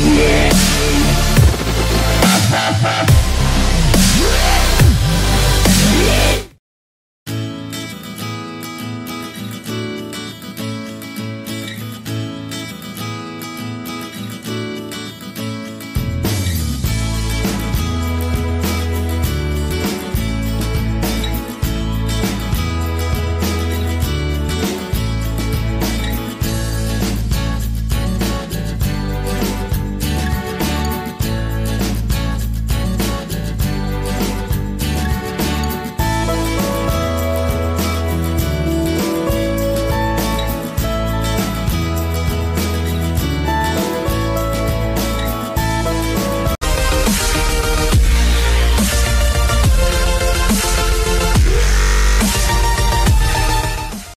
Yeah.